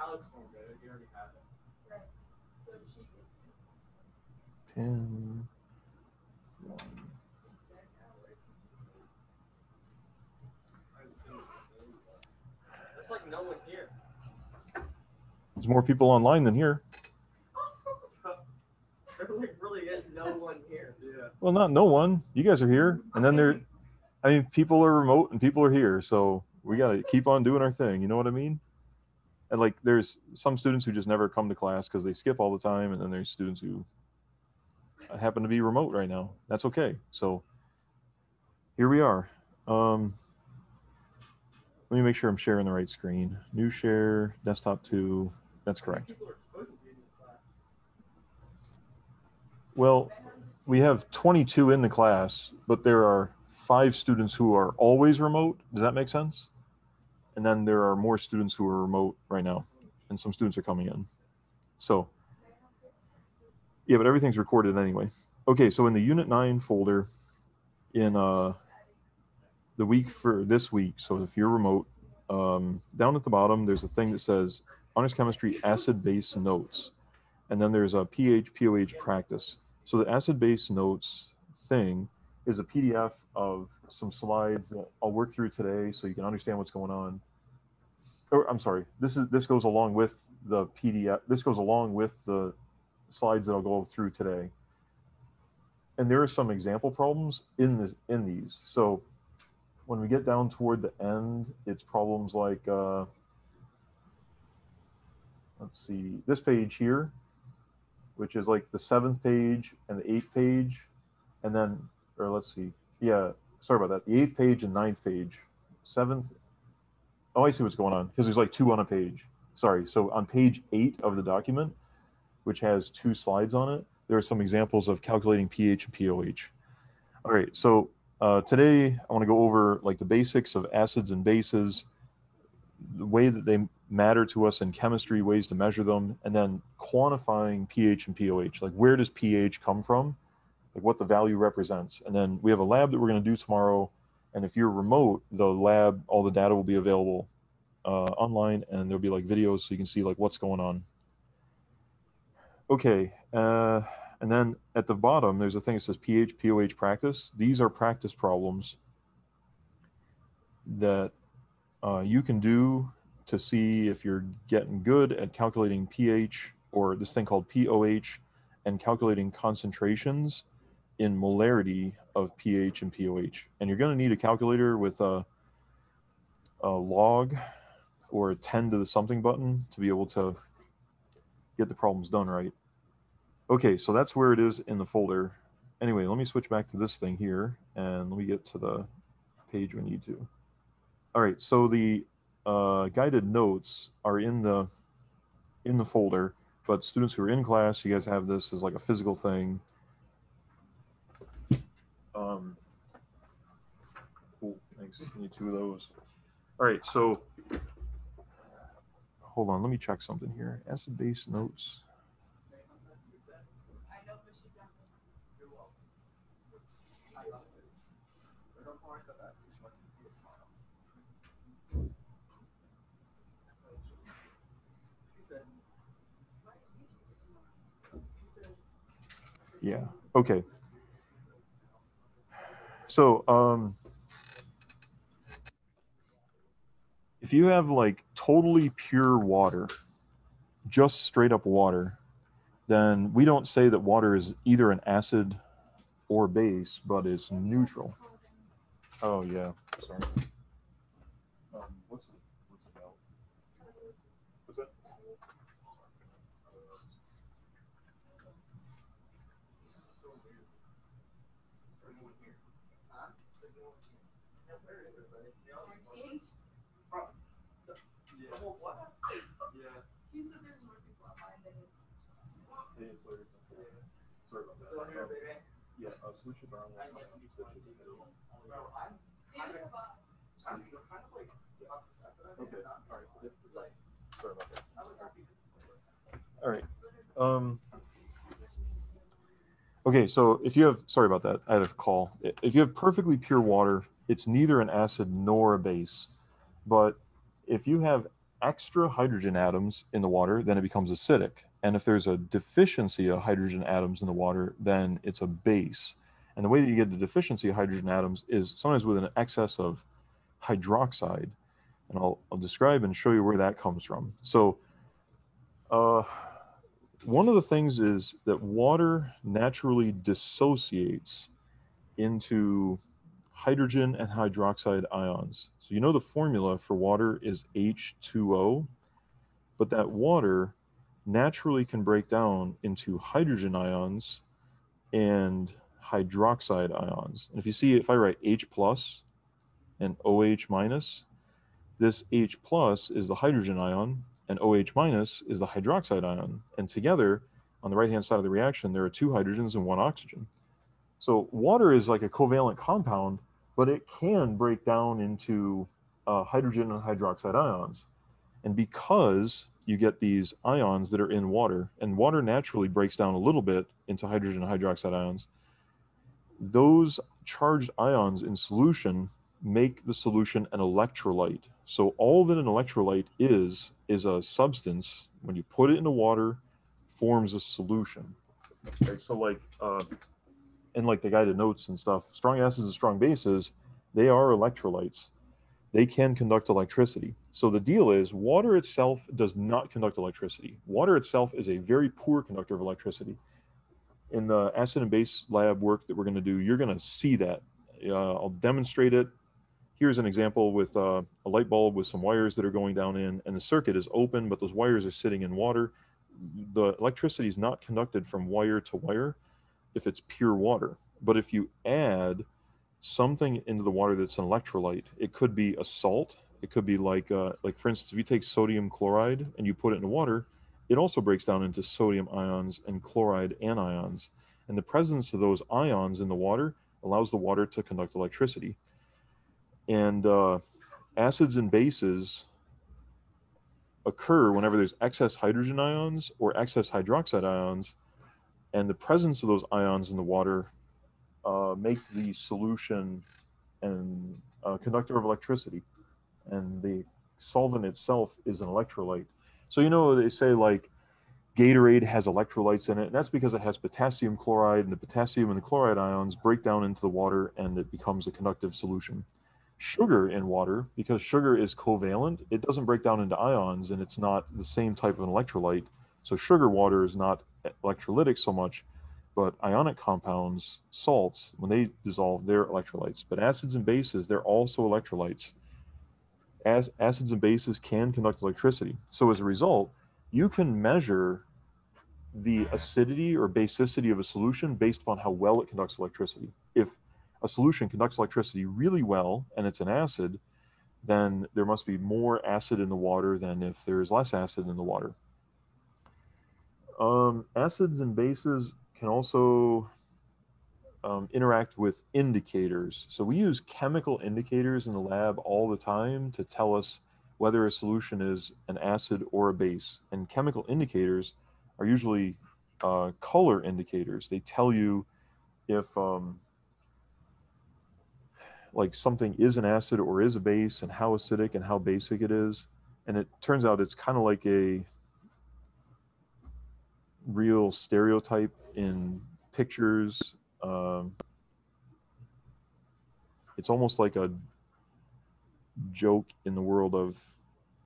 Alex won't get it. He already had it. Right. So she. Pin one. There's like no one here. There's more people online than here. there really is no one here. Yeah. Well, not no one. You guys are here, and then there. I mean, people are remote and people are here, so we gotta keep on doing our thing. You know what I mean? And like, there's some students who just never come to class because they skip all the time, and then there's students who happen to be remote right now. That's okay. So here we are. Um, let me make sure I'm sharing the right screen. New share, desktop two. That's correct. Well, we have 22 in the class, but there are five students who are always remote. Does that make sense? And then there are more students who are remote right now, and some students are coming in. So, yeah, but everything's recorded anyway. Okay, so in the Unit 9 folder, in uh, the week for this week, so if you're remote, um, down at the bottom, there's a thing that says Honors Chemistry Acid Base Notes. And then there's a pH, POH practice. So the acid base notes thing is a PDF of some slides that I'll work through today so you can understand what's going on. Or I'm sorry, this is this goes along with the PDF. This goes along with the slides that I'll go through today. And there are some example problems in this in these. So when we get down toward the end, it's problems like uh, let's see, this page here, which is like the seventh page and the eighth page, and then, or let's see, yeah, sorry about that, the eighth page and ninth page, seventh. Oh, I see what's going on because there's like two on a page. Sorry. So on page eight of the document, which has two slides on it, there are some examples of calculating pH and POH. All right. So uh, today I want to go over like the basics of acids and bases, the way that they matter to us in chemistry, ways to measure them, and then quantifying pH and POH. Like where does pH come from? Like what the value represents. And then we have a lab that we're going to do tomorrow. And if you're remote, the lab, all the data will be available uh, online and there'll be like videos so you can see like what's going on. Okay. Uh, and then at the bottom, there's a thing that says pH, POH practice. These are practice problems that uh, you can do to see if you're getting good at calculating pH or this thing called POH and calculating concentrations in molarity of pH and POH. And you're going to need a calculator with a, a log or a 10 to the something button to be able to get the problems done right. Okay, so that's where it is in the folder. Anyway, let me switch back to this thing here and let me get to the page we need to. All right, so the uh, guided notes are in the in the folder, but students who are in class, you guys have this as like a physical thing. Um, cool, thanks. Need two of those. All right, so hold on, let me check something here. Acid base notes. Yeah. Okay. So, she's on. You're welcome. I love it. But don't force it back. Just want to see it tomorrow. She said. She said. Yeah. Okay. So, um, if you have like totally pure water, just straight up water, then we don't say that water is either an acid or base, but it's neutral. Oh yeah, sorry. Um, what's it, what's it about? What's that? Huh? Yeah, where is everybody? They all- pH? The whole class? Yeah. He said there's more people online than. Sorry about that. Still here, baby? Yeah. I I'm, kind of like upset that I'm Okay, not. all right. Sorry about that. I. All right. Um, okay, so if you have, sorry about that, I had a call. If you have perfectly pure water, it's neither an acid nor a base. But if you have extra hydrogen atoms in the water, then it becomes acidic. And if there's a deficiency of hydrogen atoms in the water, then it's a base. And the way that you get the deficiency of hydrogen atoms is sometimes with an excess of hydroxide. And I'll, I'll describe and show you where that comes from. So, uh, one of the things is that water naturally dissociates into hydrogen and hydroxide ions. So you know the formula for water is H2O, but that water naturally can break down into hydrogen ions and hydroxide ions. And if you see, if I write H plus and OH minus, this H plus is the hydrogen ion and OH minus is the hydroxide ion. And together, on the right-hand side of the reaction, there are two hydrogens and one oxygen. So water is like a covalent compound, but it can break down into uh, hydrogen and hydroxide ions. And because you get these ions that are in water, and water naturally breaks down a little bit into hydrogen and hydroxide ions, those charged ions in solution make the solution an electrolyte. So all that an electrolyte is, is a substance, when you put it into water, forms a solution. Okay, so like, uh, and like the guided notes and stuff, strong acids and strong bases, they are electrolytes. They can conduct electricity. So the deal is water itself does not conduct electricity. Water itself is a very poor conductor of electricity. In the acid and base lab work that we're going to do, you're going to see that. Uh, I'll demonstrate it. Here's an example with uh, a light bulb with some wires that are going down in, and the circuit is open, but those wires are sitting in water. The electricity is not conducted from wire to wire if it's pure water. But if you add something into the water that's an electrolyte, it could be a salt. It could be like, uh, like for instance, if you take sodium chloride and you put it in water, it also breaks down into sodium ions and chloride anions. And the presence of those ions in the water allows the water to conduct electricity. And uh, acids and bases occur whenever there's excess hydrogen ions or excess hydroxide ions and the presence of those ions in the water uh, make the solution and uh, conductor of electricity, and the solvent itself is an electrolyte. So you know they say like Gatorade has electrolytes in it, and that's because it has potassium chloride, and the potassium and the chloride ions break down into the water, and it becomes a conductive solution. Sugar in water, because sugar is covalent, it doesn't break down into ions, and it's not the same type of an electrolyte. So sugar water is not electrolytic so much, but ionic compounds, salts, when they dissolve, they're electrolytes. But acids and bases, they're also electrolytes. As acids and bases can conduct electricity. So as a result, you can measure the acidity or basicity of a solution based upon how well it conducts electricity. If a solution conducts electricity really well and it's an acid, then there must be more acid in the water than if there's less acid in the water. Um, acids and bases can also um, interact with indicators. So we use chemical indicators in the lab all the time to tell us whether a solution is an acid or a base. And chemical indicators are usually uh, color indicators. They tell you if um, like something is an acid or is a base and how acidic and how basic it is. And it turns out it's kind of like a real stereotype in pictures. Um, it's almost like a joke in the world of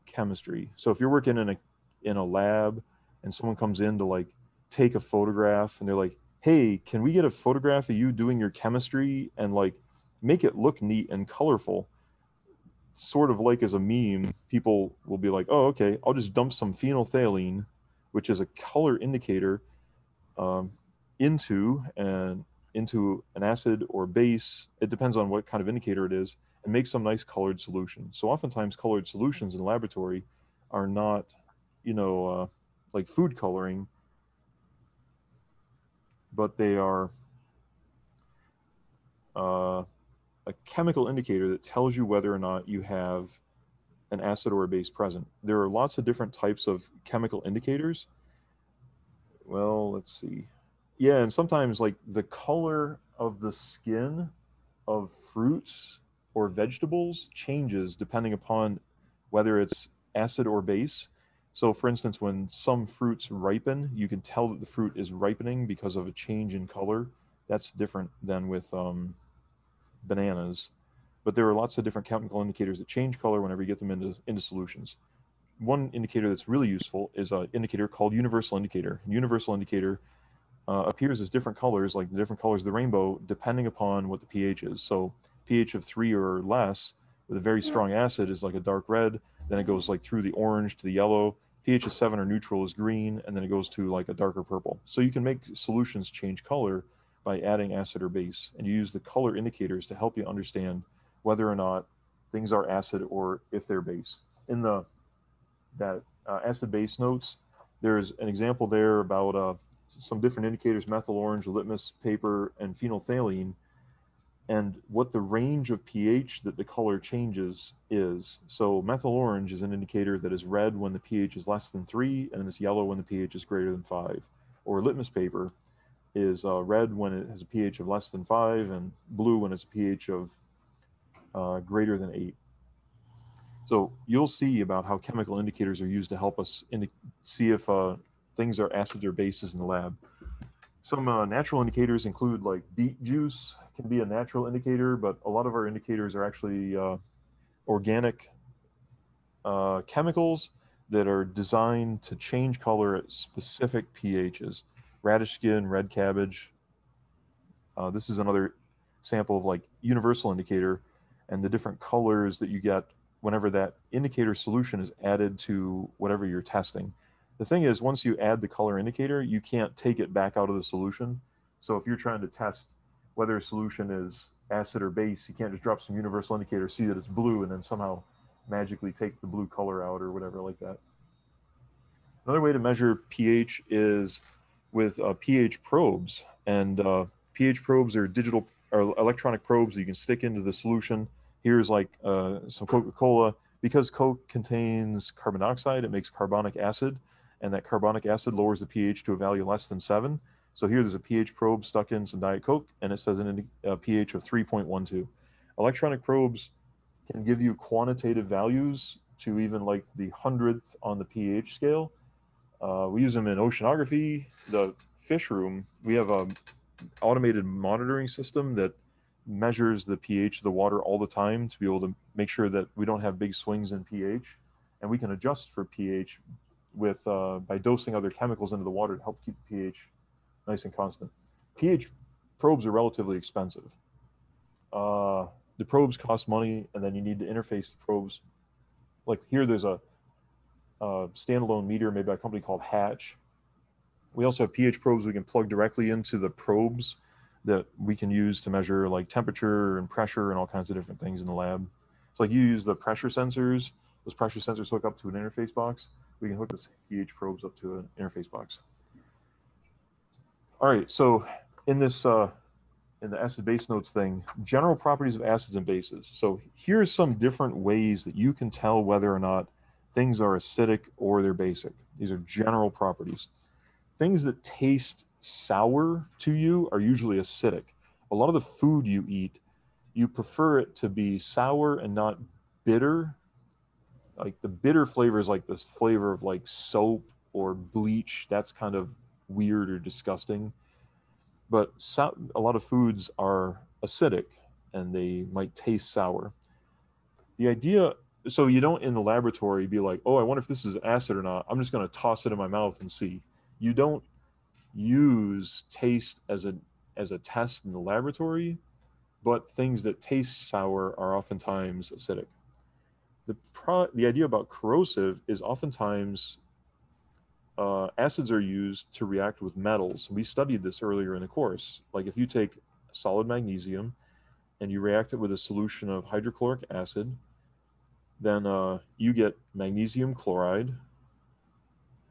chemistry. So if you're working in a in a lab and someone comes in to like take a photograph and they're like, "Hey, can we get a photograph of you doing your chemistry and like make it look neat and colorful?" Sort of like as a meme, people will be like, "Oh, okay, I'll just dump some phenolphthalein which is a color indicator um, into an into an acid or base. It depends on what kind of indicator it is, and make some nice colored solution. So oftentimes colored solutions in the laboratory are not, you know, uh, like food coloring, but they are uh, a chemical indicator that tells you whether or not you have an acid or a base present. There are lots of different types of chemical indicators. Well, let's see. Yeah, and sometimes like the color of the skin of fruits or vegetables changes depending upon whether it's acid or base. So, for instance, when some fruits ripen, you can tell that the fruit is ripening because of a change in color. That's different than with um, bananas. But there are lots of different chemical indicators that change color whenever you get them into, into solutions. One indicator that's really useful is an indicator called universal indicator. Universal indicator uh, appears as different colors, like the different colors of the rainbow, depending upon what the pH is. So pH of three or less with a very strong acid is like a dark red. Then it goes like through the orange to the yellow. pH of seven or neutral is green, and then it goes to like a darker purple. So you can make solutions change color by adding acid or base, and you use the color indicators to help you understand whether or not things are acid or if they're base. In the that uh, acid base notes, there's an example there about uh, some different indicators, methyl orange, litmus paper, and phenolphthalein, and what the range of pH that the color changes is. So methyl orange is an indicator that is red when the pH is less than three, and it's yellow when the pH is greater than five. Or litmus paper is uh, red when it has a pH of less than five, and blue when it's a pH of uh, greater than eight. So you'll see about how chemical indicators are used to help us see if uh, things are acids or bases in the lab. Some uh, natural indicators include like beet juice can be a natural indicator, but a lot of our indicators are actually uh, organic uh, chemicals that are designed to change color at specific pHs. Radish skin, red cabbage. Uh, this is another sample of like universal indicator and the different colors that you get whenever that indicator solution is added to whatever you're testing. The thing is, once you add the color indicator, you can't take it back out of the solution. So if you're trying to test whether a solution is acid or base, you can't just drop some universal indicator, see that it's blue, and then somehow magically take the blue color out or whatever like that. Another way to measure pH is with uh, pH probes. And uh, pH probes are digital or electronic probes that you can stick into the solution. Here's like uh, some Coca-Cola. Because Coke contains carbon dioxide, it makes carbonic acid and that carbonic acid lowers the pH to a value less than seven. So here there's a pH probe stuck in some Diet Coke, and it says an a pH of 3.12. Electronic probes can give you quantitative values to even like the hundredth on the pH scale. Uh, we use them in oceanography, the fish room. We have a automated monitoring system that measures the pH of the water all the time to be able to make sure that we don't have big swings in pH, and we can adjust for pH with uh, by dosing other chemicals into the water to help keep the pH nice and constant. pH probes are relatively expensive. Uh, the probes cost money, and then you need to interface the probes. Like here, there's a, a standalone meter made by a company called Hach. We also have pH probes we can plug directly into the probes that we can use to measure like temperature and pressure and all kinds of different things in the lab. So like you use the pressure sensors, those pressure sensors hook up to an interface box we can hook the pH probes up to an interface box. All right, so in this, uh, in the acid base notes thing, general properties of acids and bases. So here's some different ways that you can tell whether or not things are acidic or they're basic. These are general properties. Things that taste sour to you are usually acidic. A lot of the food you eat, you prefer it to be sour and not bitter like the bitter flavor is like this flavor of like soap or bleach. That's kind of weird or disgusting. But a lot of foods are acidic and they might taste sour. The idea, so you don't in the laboratory be like, oh, I wonder if this is acid or not. I'm just going to toss it in my mouth and see. You don't use taste as a as a test in the laboratory, but things that taste sour are oftentimes acidic the pro- the idea about corrosive is oftentimes uh, acids are used to react with metals. We studied this earlier in the course. Like if you take solid magnesium and you react it with a solution of hydrochloric acid, then uh, you get magnesium chloride,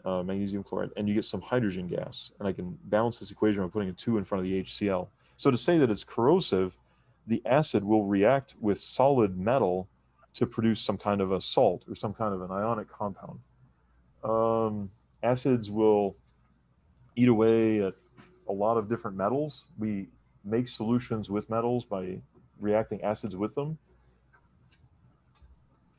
uh, magnesium chloride, and you get some hydrogen gas. And I can balance this equation by putting a 2 in front of the HCl. So to say that it's corrosive, the acid will react with solid metal to produce some kind of a salt or some kind of an ionic compound. Um, acids will eat away at a lot of different metals. We make solutions with metals by reacting acids with them.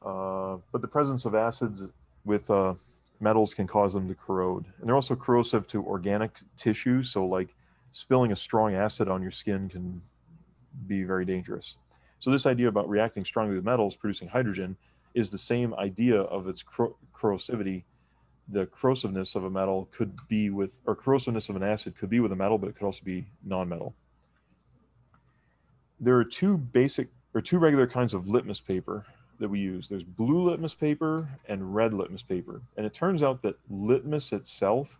Uh, but the presence of acids with uh, metals can cause them to corrode. And they're also corrosive to organic tissue. So, like spilling a strong acid on your skin can be very dangerous. So, this idea about reacting strongly with metals, producing hydrogen, is the same idea of its cor- corrosivity. The corrosiveness of a metal could be with, or corrosiveness of an acid could be with a metal, but it could also be non metal. There are two basic or two regular kinds of litmus paper that we use. There's blue litmus paper and red litmus paper. And it turns out that litmus itself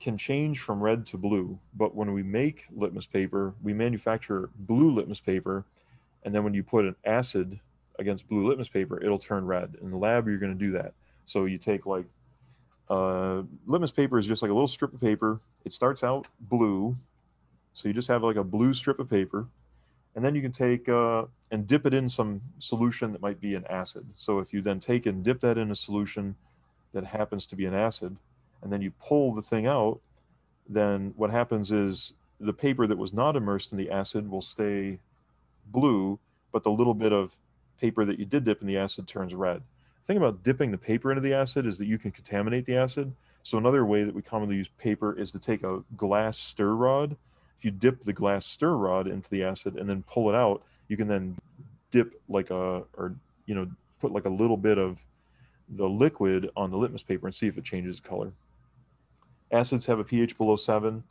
can change from red to blue. But when we make litmus paper, we manufacture blue litmus paper. And then when you put an acid against blue litmus paper, it'll turn red. In the lab, you're going to do that. So you take like uh, litmus paper is just like a little strip of paper. It starts out blue. So you just have like a blue strip of paper. And then you can take uh, and dip it in some solution that might be an acid. So if you then take and dip that in a solution that happens to be an acid, and then you pull the thing out, then what happens is the paper that was not immersed in the acid will stay blue, but the little bit of paper that you did dip in the acid turns red. The thing about dipping the paper into the acid is that you can contaminate the acid. So another way that we commonly use paper is to take a glass stir rod. If you dip the glass stir rod into the acid and then pull it out, you can then dip like a or you know put like a little bit of the liquid on the litmus paper and see if it changes color. Acids have a ph below seven.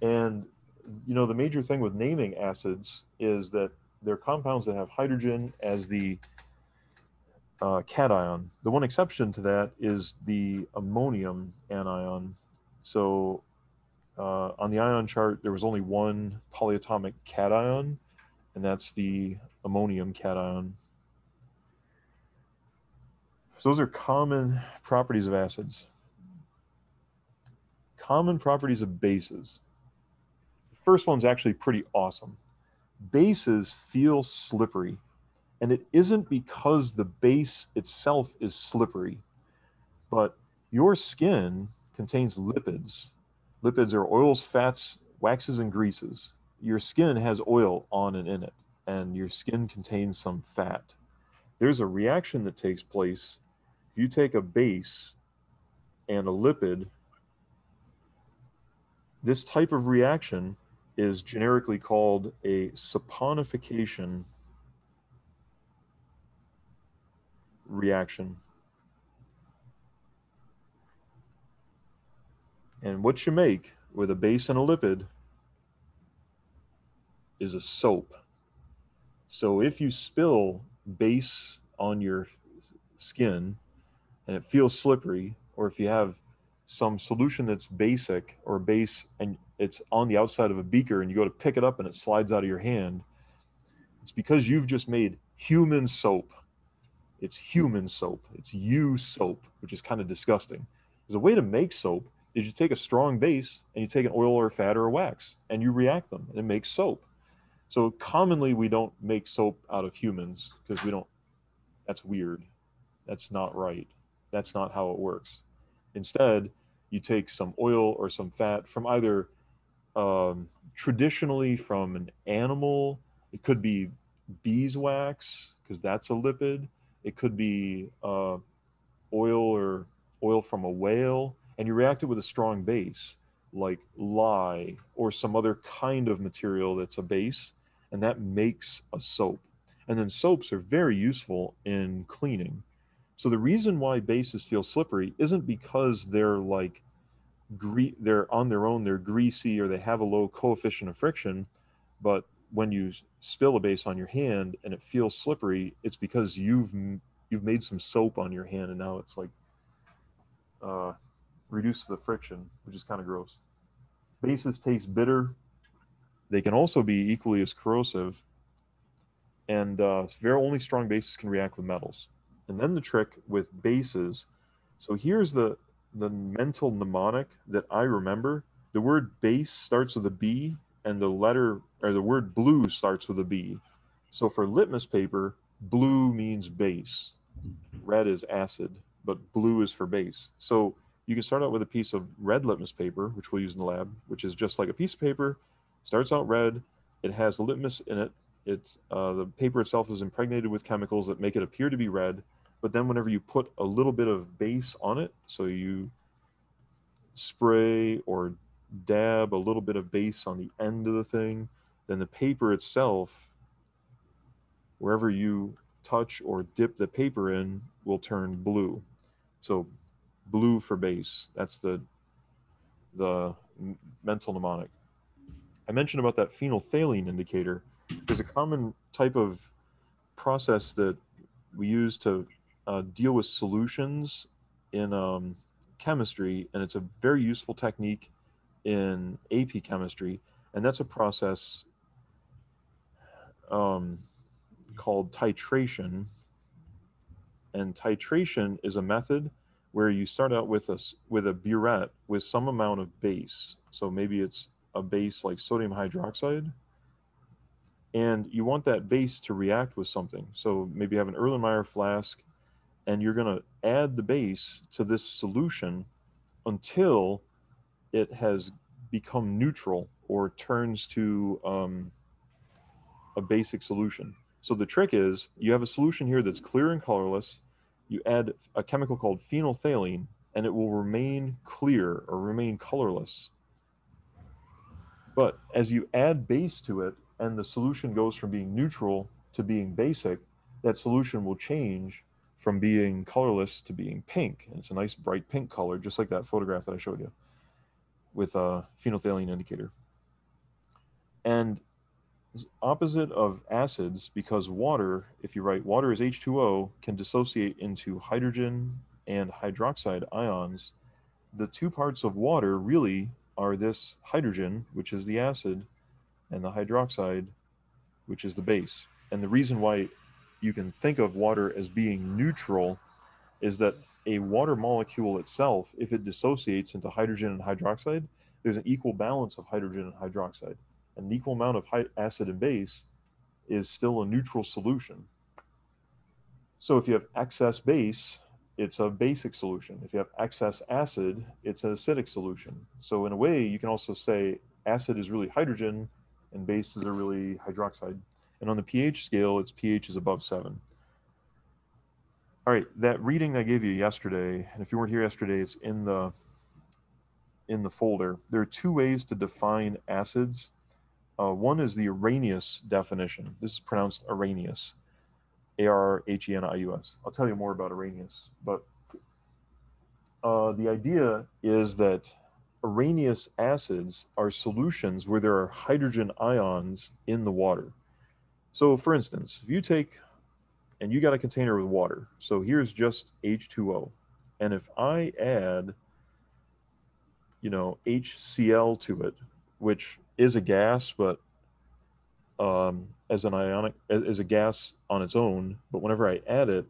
And you know the major thing with naming acids is that they're compounds that have hydrogen as the uh, cation. The one exception to that is the ammonium anion. So uh, on the ion chart there was only one polyatomic cation and that's the ammonium cation. So those are common properties of acids. Common properties of bases. The first one's actually pretty awesome. Bases feel slippery, and it isn't because the base itself is slippery, but your skin contains lipids. Lipids are oils, fats, waxes, and greases your skin has oil on and in it, and your skin contains some fat. There's a reaction that takes place if you take a base and a lipid. This type of reaction is generically called a saponification reaction. And what you make with a base and a lipid is a soap. So if you spill base on your skin and it feels slippery, or if you have some solution that's basic or base and it's on the outside of a beaker and you go to pick it up and it slides out of your hand, it's because you've just made human soap. It's human soap. It's you soap, which is kind of disgusting. There's a way to make soap is you take a strong base and you take an oil or a fat or a wax and you react them and it makes soap. So commonly we don't make soap out of humans because we don't, that's weird. That's not right. That's not how it works. Instead, you take some oil or some fat from either um, traditionally from an animal, it could be beeswax because that's a lipid. It could be uh, oil or oil from a whale, and you react it with a strong base like lye or some other kind of material that's a base and that makes a soap. And then soaps are very useful in cleaning. So the reason why bases feel slippery isn't because they're like gre- they're on their own, they're greasy or they have a low coefficient of friction, but when you spill a base on your hand and it feels slippery, it's because you've you've made some soap on your hand and now it's like uh, reduces the friction, which is kind of gross. Bases taste bitter, they can also be equally as corrosive, and uh, very only strong bases can react with metals. And then the trick with bases. So here's the the mental mnemonic that I remember. The word base starts with a B, and the letter or the word blue starts with a B. So for litmus paper, blue means base, red is acid, but blue is for base. So you can start out with a piece of red litmus paper, which we'll use in the lab, which is just like a piece of paper starts out red. It has litmus in it. It's uh, the paper itself is impregnated with chemicals that make it appear to be red. but then whenever you put a little bit of base on it, so you spray or dab a little bit of base on the end of the thing, then the paper itself, wherever you touch or dip the paper in, will turn blue. So blue for base. That's the the mental mnemonic. I mentioned about that phenolphthalein indicator. There's a common type of process that we use to uh, deal with solutions in um, chemistry, and it's a very useful technique in AP chemistry, and that's a process um, called titration. And titration is a method where you start out with a with a burette with some amount of base. So maybe it's a base like sodium hydroxide, and you want that base to react with something. So maybe you have an Erlenmeyer flask, and you're going to add the base to this solution until it has become neutral or turns to um, a basic solution. So the trick is you have a solution here that's clear and colorless. You add a chemical called phenolphthalein, and it will remain clear or remain colorless. But as you add base to it, and the solution goes from being neutral to being basic, that solution will change from being colorless to being pink. And it's a nice bright pink color, just like that photograph that I showed you with a phenolphthalein indicator. And opposite of acids, because water, if you write water is H2O, can dissociate into hydrogen and hydroxide ions. The two parts of water really are this hydrogen, which is the acid, and the hydroxide, which is the base. And the reason why you can think of water as being neutral is that a water molecule itself, if it dissociates into hydrogen and hydroxide, there's an equal balance of hydrogen and hydroxide. An equal amount of acid and base is still a neutral solution. So if you have excess base, it's a basic solution. If you have excess acid, it's an acidic solution. So in a way, you can also say acid is really hydrogen and bases are really hydroxide. And on the pH scale, its pH is above seven. All right, that reading I gave you yesterday, and if you weren't here yesterday, it's in the in the folder. There are two ways to define acids. Uh, one is the Arrhenius definition. This is pronounced Arrhenius, A R H E N I U S. I'll tell you more about Arrhenius, but uh, the idea is that Arrhenius acids are solutions where there are hydrogen ions in the water. So, for instance, if you take and you got a container with water, so here's just H2O, and if I add, you know, HCl to it, which is a gas, but um, as an ionic, as, as a gas on its own, but whenever I add it,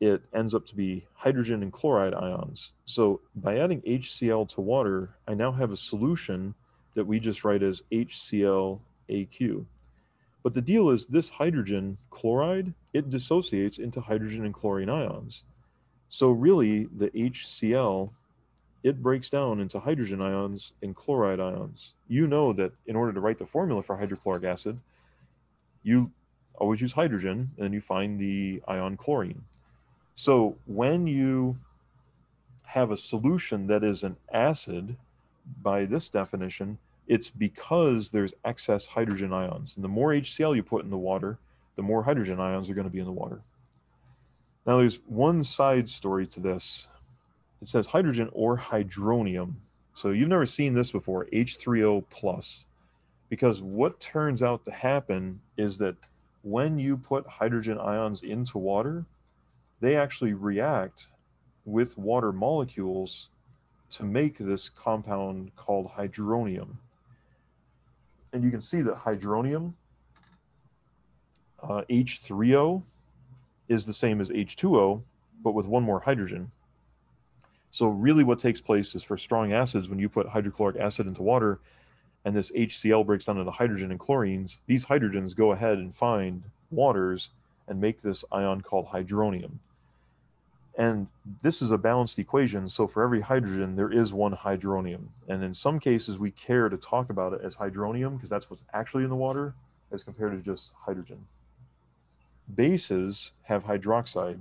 it ends up to be hydrogen and chloride ions. So by adding HCl to water, I now have a solution that we just write as HClAQ. But the deal is this hydrogen chloride, it dissociates into hydrogen and chlorine ions. So really the HCl, it breaks down into hydrogen ions and chloride ions. You know that in order to write the formula for hydrochloric acid, you always use hydrogen and you find the ion chlorine. So when you have a solution that is an acid, by this definition, it's because there's excess hydrogen ions. And the more HCl you put in the water, the more hydrogen ions are going to be in the water. Now, there's one side story to this. It says hydrogen or hydronium. So you've never seen this before, H3O plus. Because what turns out to happen is that when you put hydrogen ions into water, they actually react with water molecules to make this compound called hydronium. And you can see that hydronium, uh, H3O, is the same as H2O, but with one more hydrogen. So, really, what takes place is for strong acids, when you put hydrochloric acid into water and this HCl breaks down into hydrogen and chlorines, these hydrogens go ahead and find waters and make this ion called hydronium. And this is a balanced equation. So for every hydrogen, there is one hydronium. And in some cases, we care to talk about it as hydronium because that's what's actually in the water as compared to just hydrogen. Bases have hydroxide.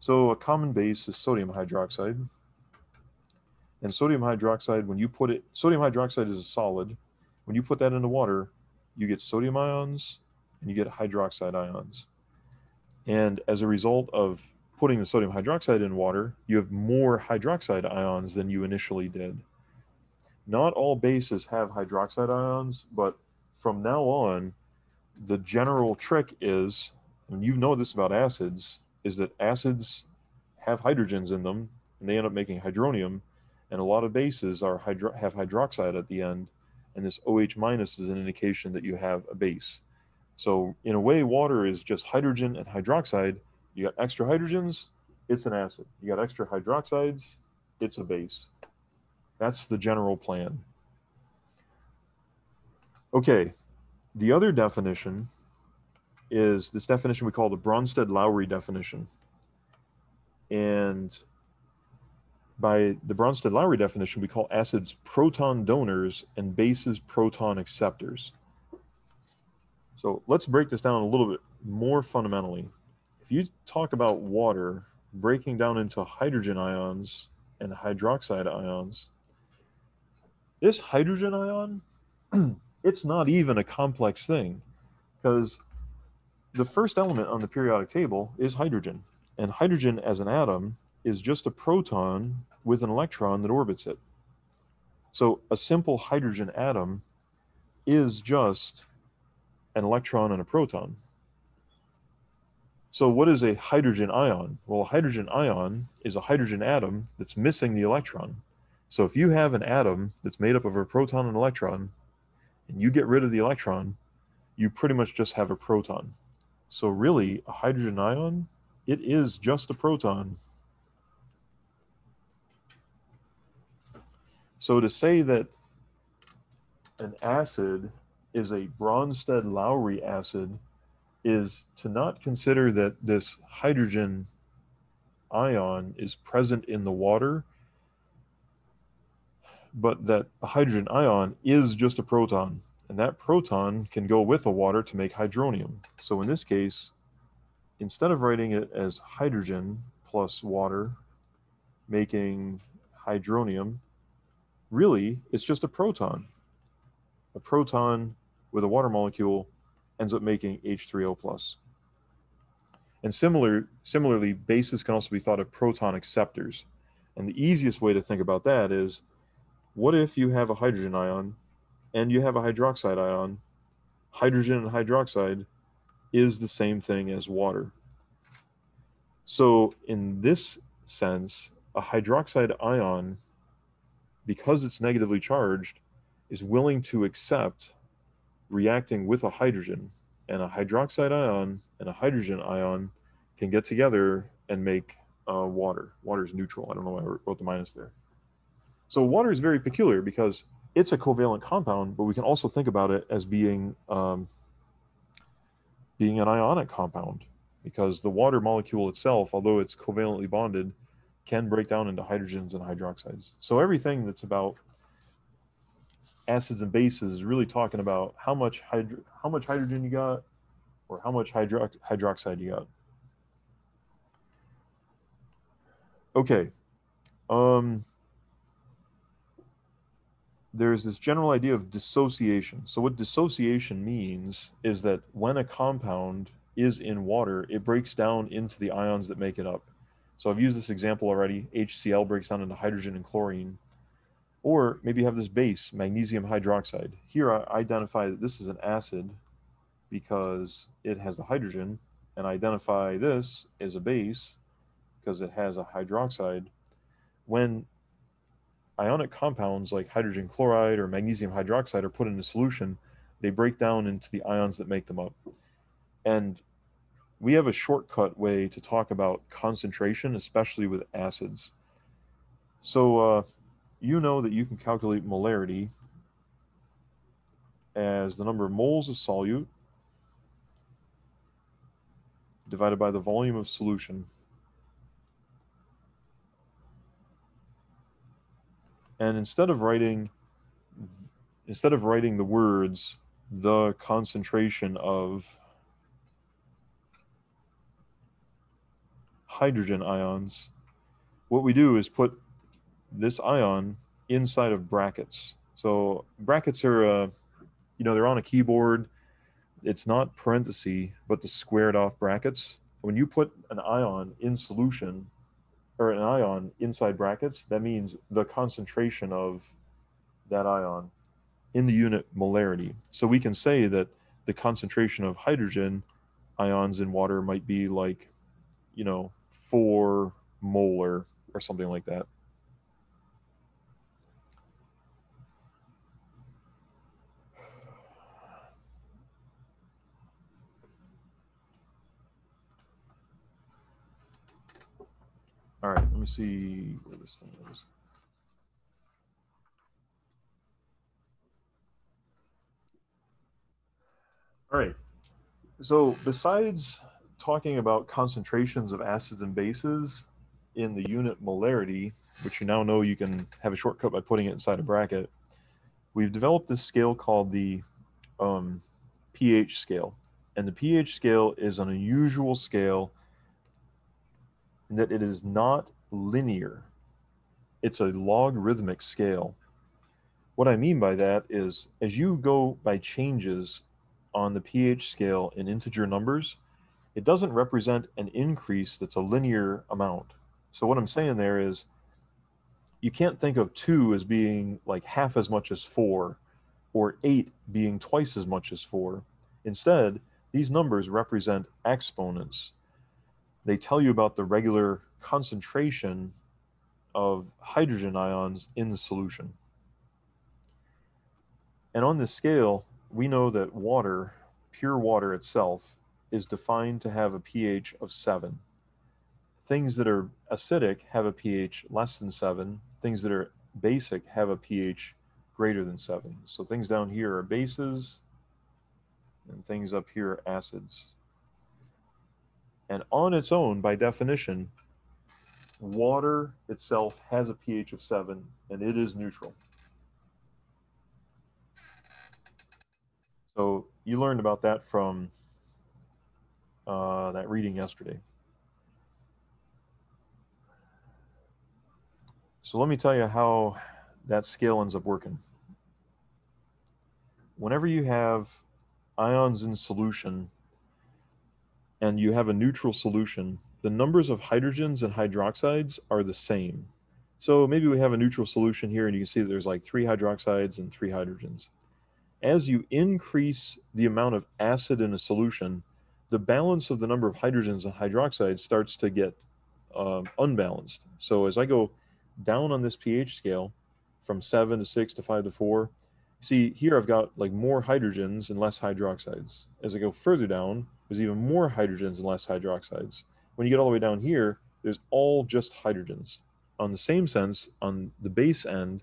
So a common base is sodium hydroxide. And sodium hydroxide, when you put it, sodium hydroxide is a solid. When you put that into water, you get sodium ions and you get hydroxide ions. And as a result of putting the sodium hydroxide in water, you have more hydroxide ions than you initially did. Not all bases have hydroxide ions, but from now on, the general trick is, and you know this about acids, is that acids have hydrogens in them and they end up making hydronium. And a lot of bases are hydro- have hydroxide at the end. And this OH minus is an indication that you have a base. So in a way, water is just hydrogen and hydroxide. You got extra hydrogens, it's an acid. You got extra hydroxides, it's a base. That's the general plan. Okay, the other definition is this definition we call the Bronsted-Lowry definition. And by the Bronsted-Lowry definition, we call acids proton donors and bases proton acceptors. So let's break this down a little bit more fundamentally. If you talk about water breaking down into hydrogen ions and hydroxide ions, this hydrogen ion, it's not even a complex thing because the first element on the periodic table is hydrogen. And hydrogen as an atom is just a proton with an electron that orbits it. So a simple hydrogen atom is just an electron and a proton. So what is a hydrogen ion? Well, a hydrogen ion is a hydrogen atom that's missing the electron. So if you have an atom that's made up of a proton and electron, and you get rid of the electron, you pretty much just have a proton. So really, a hydrogen ion, it is just a proton. So to say that an acid is a Bronsted-Lowry acid is to not consider that this hydrogen ion is present in the water, but that a hydrogen ion is just a proton. And that proton can go with the water to make hydronium. So in this case, instead of writing it as hydrogen plus water making hydronium, really it's just a proton. A proton with a water molecule ends up making H3O plus. And similar, similarly, bases can also be thought of proton acceptors. And the easiest way to think about that is, what if you have a hydrogen ion and you have a hydroxide ion? Hydrogen and hydroxide is the same thing as water. So in this sense, a hydroxide ion, because it's negatively charged, is willing to accept reacting with a hydrogen and a hydroxide ion and a hydrogen ion can get together and make uh, water. Water is neutral. I don't know why I wrote the minus there. So water is very peculiar because it's a covalent compound, but we can also think about it as being um, being an ionic compound because the water molecule itself, although it's covalently bonded, can break down into hydrogens and hydroxides. So everything that's about acids and bases is really talking about how much hydro, how much hydrogen you got or how much hydro, hydroxide you got. Okay. Um, there's this general idea of dissociation. So what dissociation means is that when a compound is in water, it breaks down into the ions that make it up. So I've used this example already. HCl breaks down into hydrogen and chlorine. Or maybe you have this base, magnesium hydroxide. Here I identify that this is an acid because it has the hydrogen, and I identify this as a base because it has a hydroxide. When ionic compounds like hydrogen chloride or magnesium hydroxide are put in a solution, they break down into the ions that make them up. And we have a shortcut way to talk about concentration, especially with acids. So uh, you know that you can calculate molarity as the number of moles of solute divided by the volume of solution. And instead of writing instead of writing the words the concentration of hydrogen ions, what we do is put this ion inside of brackets. So brackets are, uh, you know, they're on a keyboard. It's not parenthesis, but the squared off brackets. When you put an ion in solution or an ion inside brackets, that means the concentration of that ion in the unit molarity. So we can say that the concentration of hydrogen ions in water might be like, you know, four molar or something like that. All right, let me see where this thing is. All right. So besides talking about concentrations of acids and bases in the unit molarity, which you now know you can have a shortcut by putting it inside a bracket, we've developed this scale called the um, pH scale. And the pH scale is an unusual scale in that it is not linear. It's a logarithmic scale. What I mean by that is as you go by changes on the pH scale in integer numbers, it doesn't represent an increase that's a linear amount. So what I'm saying there is you can't think of two as being like half as much as four or eight being twice as much as four. Instead, these numbers represent exponents. They tell you about the regular concentration of hydrogen ions in the solution. And on this scale, we know that water, pure water itself, is defined to have a pH of 7. Things that are acidic have a pH less than 7. Things that are basic have a pH greater than 7. So things down here are bases, and things up here are acids. And on its own, by definition, water itself has a pH of 7, and it is neutral. So you learned about that from uh, that reading yesterday. So let me tell you how that scale ends up working. Whenever you have ions in solution and you have a neutral solution, the numbers of hydrogens and hydroxides are the same. So maybe we have a neutral solution here and you can see there's like three hydroxides and three hydrogens as you increase the amount of acid in a solution, the balance of the number of hydrogens and hydroxides starts to get um, unbalanced. So as I go down on this pH scale from seven to six to five to four, see here I've got like more hydrogens and less hydroxides. As I go further down, there's even more hydrogens and less hydroxides. When you get all the way down here, there's all just hydrogens. On the same sense, on the base end,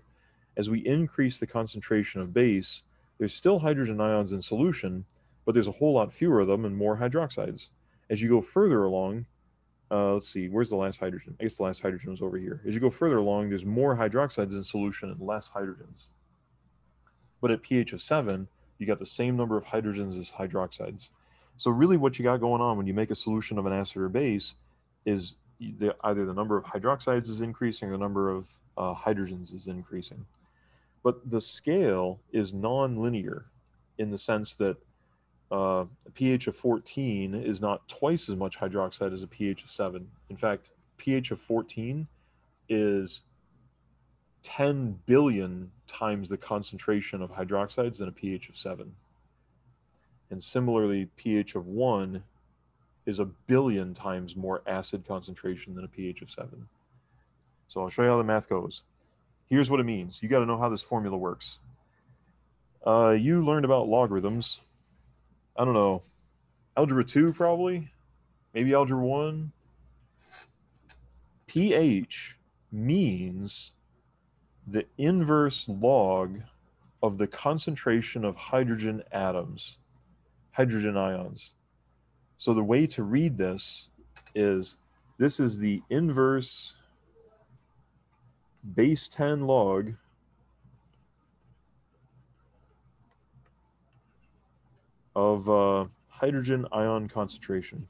as we increase the concentration of base, there's still hydrogen ions in solution, but there's a whole lot fewer of them and more hydroxides. As you go further along, uh, let's see, where's the last hydrogen? I guess the last hydrogen was over here. As you go further along, there's more hydroxides in solution and less hydrogens. But at pH of 7, you got the same number of hydrogens as hydroxides. So really what you got going on when you make a solution of an acid or base is the, either the number of hydroxides is increasing or the number of uh, hydrogens is increasing. But the scale is non-linear in the sense that uh, a pH of 14 is not twice as much hydroxide as a pH of 7. In fact, pH of 14 is 10 billion times the concentration of hydroxides than a pH of 7. And similarly, pH of 1 is a billion times more acid concentration than a pH of 7. So I'll show you how the math goes. Here's what it means. You got to know how this formula works. Uh, you learned about logarithms. I don't know, algebra 2 probably, maybe algebra 1. pH means the inverse log of the concentration of hydrogen atoms, hydrogen ions. So the way to read this is this is the inverse base 10 log of uh, hydrogen ion concentration.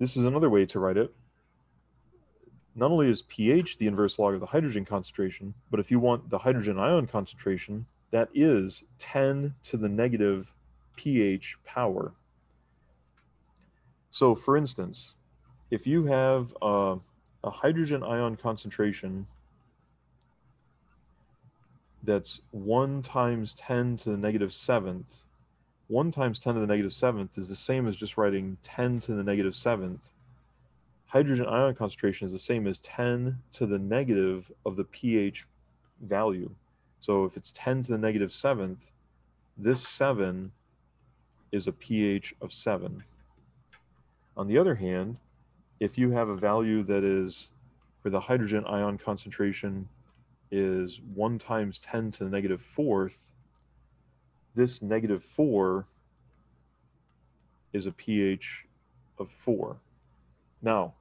This is another way to write it. Not only is pH the inverse log of the hydrogen concentration, but if you want the hydrogen ion concentration, that is 10 to the negative pH power. So for instance, if you have uh, a hydrogen ion concentration that's 1 times 10 to the negative negative seventh, 1 times 10 to the negative negative seventh is the same as just writing 10 to the negative negative seventh. Hydrogen ion concentration is the same as 10 to the negative of the pH value. So if it's 10 to the negative negative seventh, this 7 is a pH of 7. On the other hand, if you have a value that is for the hydrogen ion concentration is 1 times 10 to the negative fourth, this negative 4 is a pH of 4. Now,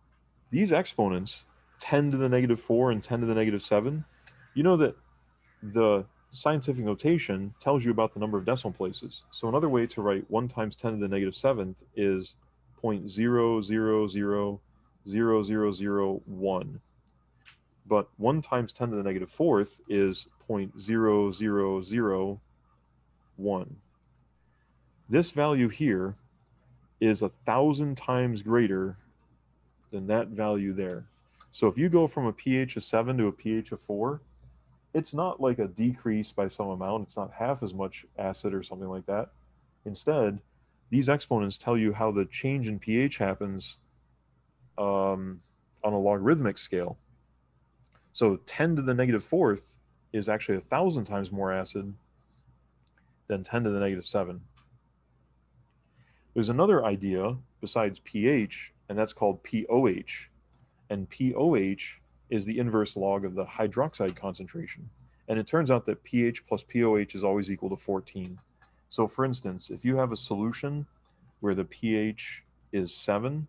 these exponents, 10 to the negative 4 and 10 to the negative 7, you know that the scientific notation tells you about the number of decimal places. So another way to write 1 times 10 to the negative 7th is 0.0000001. But 1 times 10 to the 4th is 0.0001. This value here is a thousand times greater than that value there. So if you go from a pH of 7 to a pH of 4, it's not like a decrease by some amount. It's not half as much acid or something like that. Instead, these exponents tell you how the change in pH happens um, on a logarithmic scale. So 10 to the negative fourth is actually a thousand times more acid than 10 to the negative 7. There's another idea besides pH, and that's called POH. And POH is the inverse log of the hydroxide concentration. And it turns out that pH plus POH is always equal to 14. So for instance, if you have a solution where the pH is 7,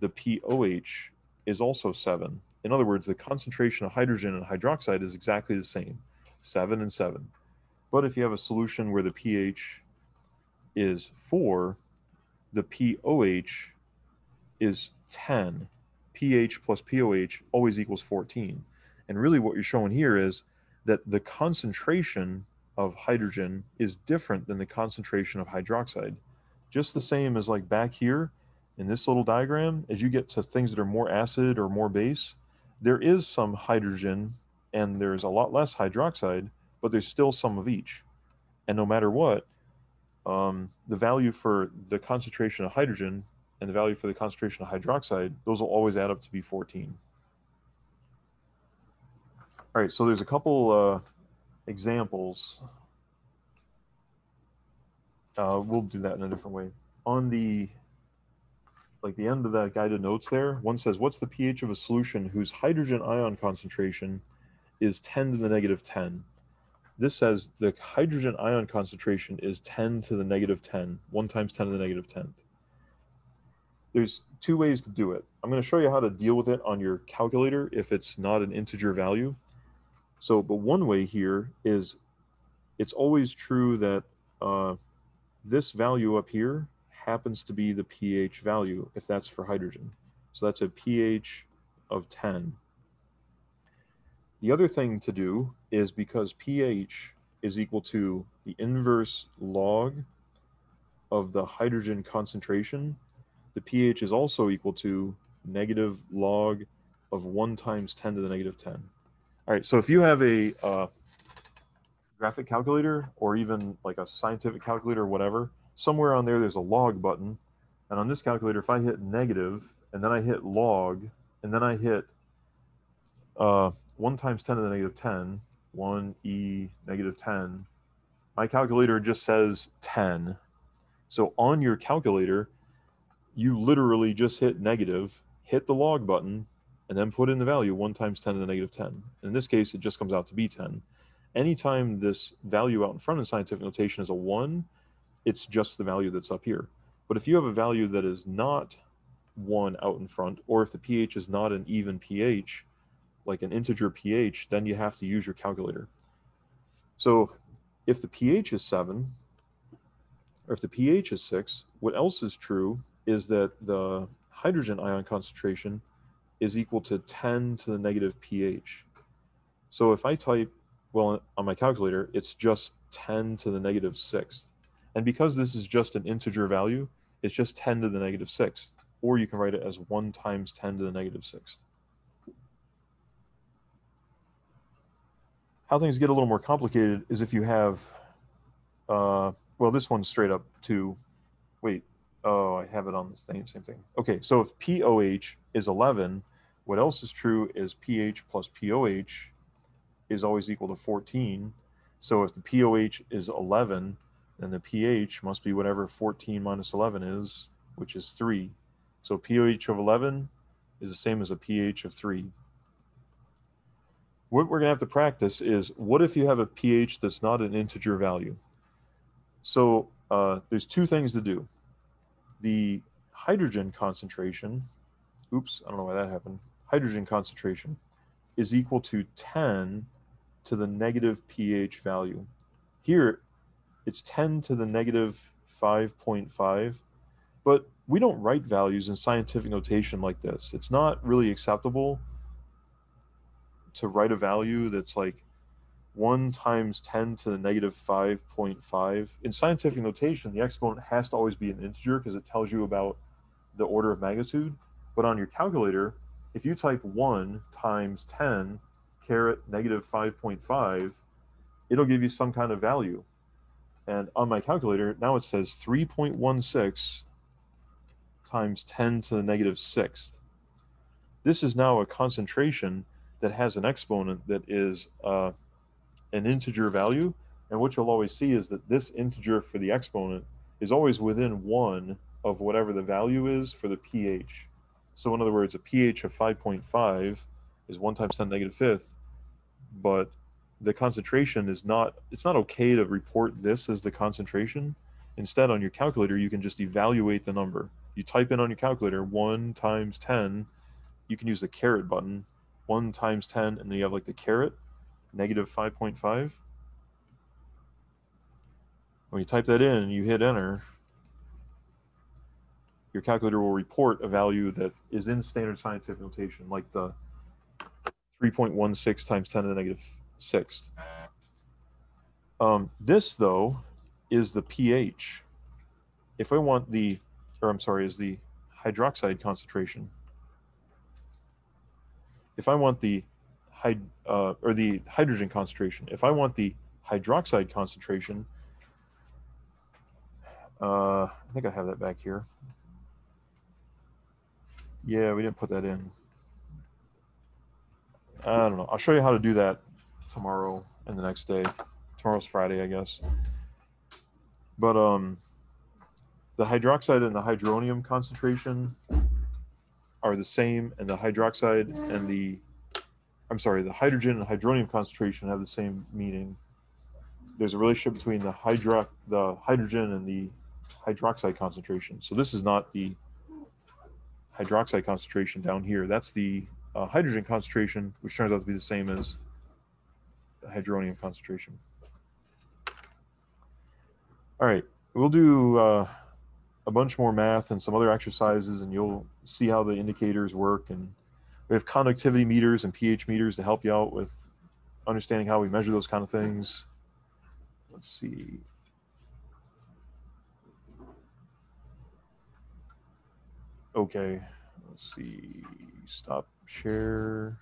the POH is also 7. In other words, the concentration of hydrogen and hydroxide is exactly the same, 7 and 7. But if you have a solution where the pH is 4, the POH is 10 pH plus POH always equals 14. And really what you're showing here is that the concentration of hydrogen is different than the concentration of hydroxide. Just the same as like back here in this little diagram, as you get to things that are more acid or more base, there is some hydrogen and there's a lot less hydroxide, but there's still some of each. And no matter what, um, the value for the concentration of hydrogen and the value for the concentration of hydroxide, those will always add up to be 14. All right, so there's a couple uh, examples. Uh, we'll do that in a different way. On the like the end of that guided notes there, one says, what's the pH of a solution whose hydrogen ion concentration is 10 to the negative 10? This says the hydrogen ion concentration is 10 to the negative 10, 1 times 10 to the negative 10th there's two ways to do it. I'm going to show you how to deal with it on your calculator if it's not an integer value. So, but one way here is it's always true that uh, this value up here happens to be the pH value if that's for hydrogen. So that's a pH of 10. The other thing to do is because pH is equal to the inverse log of the hydrogen concentration, the pH is also equal to negative log of 1 times 10 to the negative 10. All right, so if you have a uh, graphic calculator or even like a scientific calculator or whatever, somewhere on there there's a log button. And on this calculator, if I hit negative and then I hit log and then I hit uh, 1 times 10 to the negative 10, 1 e negative 10, my calculator just says 10. So on your calculator, you literally just hit negative, hit the log button, and then put in the value 1 times 10 to the negative 10. In this case, it just comes out to be 10. Anytime this value out in front of scientific notation is a 1, it's just the value that's up here. But if you have a value that is not 1 out in front, or if the pH is not an even pH, like an integer pH, then you have to use your calculator. So if the pH is 7, or if the pH is 6, what else is true is that the hydrogen ion concentration is equal to 10 to the negative pH. So if I type, well, on my calculator, it's just 10 to the negative sixth. And because this is just an integer value, it's just 10 to the negative sixth. Or you can write it as 1 times 10 to the negative sixth. How things get a little more complicated is if you have, uh, well, this one's straight up to, wait, oh, I have it on the same, same thing. Okay, so if POH is 11, what else is true is pH plus POH is always equal to 14. So if the POH is 11, then the pH must be whatever 14 minus 11 is, which is 3. So pH of 11 is the same as a pH of 3. What we're going to have to practice is what if you have a pH that's not an integer value? So uh, there's two things to do. The hydrogen concentration, oops, I don't know why that happened. Hydrogen concentration is equal to 10 to the negative pH value. Here, it's 10 to the negative 5.5, but we don't write values in scientific notation like this. It's not really acceptable to write a value that's like 1 times 10 to the negative 5.5. In scientific notation, the exponent has to always be an integer because it tells you about the order of magnitude. But on your calculator, if you type 1 times 10 caret negative 5.5, it'll give you some kind of value. And on my calculator, now it says 3.16 times 10 to the negative sixth. This is now a concentration that has an exponent that is uh, an integer value. And what you'll always see is that this integer for the exponent is always within one of whatever the value is for the pH. So in other words, a pH of 5.5 is 1 times 10 negative fifth, but the concentration is not, it's not okay to report this as the concentration. Instead, on your calculator, you can just evaluate the number. You type in on your calculator 1 times 10, you can use the caret button, 1 times 10, and then you have like the caret, negative 5.5. When you type that in and you hit enter, your calculator will report a value that is in standard scientific notation, like the 3.16 times 10 to the negative sixth. Um, this, though, is the pH. If I want the, or I'm sorry, is the hydroxide concentration. If I want the hyd, uh, or the hydrogen concentration, if I want the hydroxide concentration, uh, I think I have that back here. Yeah, we didn't put that in. I don't know. I'll show you how to do that tomorrow and the next day. Tomorrow's Friday, I guess. But um, the hydroxide and the hydronium concentration are the same, and the hydroxide and the I'm sorry, the hydrogen and hydronium concentration have the same meaning. There's a relationship between the hydro the hydrogen and the hydroxide concentration. So this is not the hydroxide concentration down here. That's the uh, hydrogen concentration, which turns out to be the same as hydronium concentration. All right, we'll do uh, a bunch more math and some other exercises, and you'll see how the indicators work. And we have conductivity meters and pH meters to help you out with understanding how we measure those kind of things. Let's see. Okay, let's see. Stop share.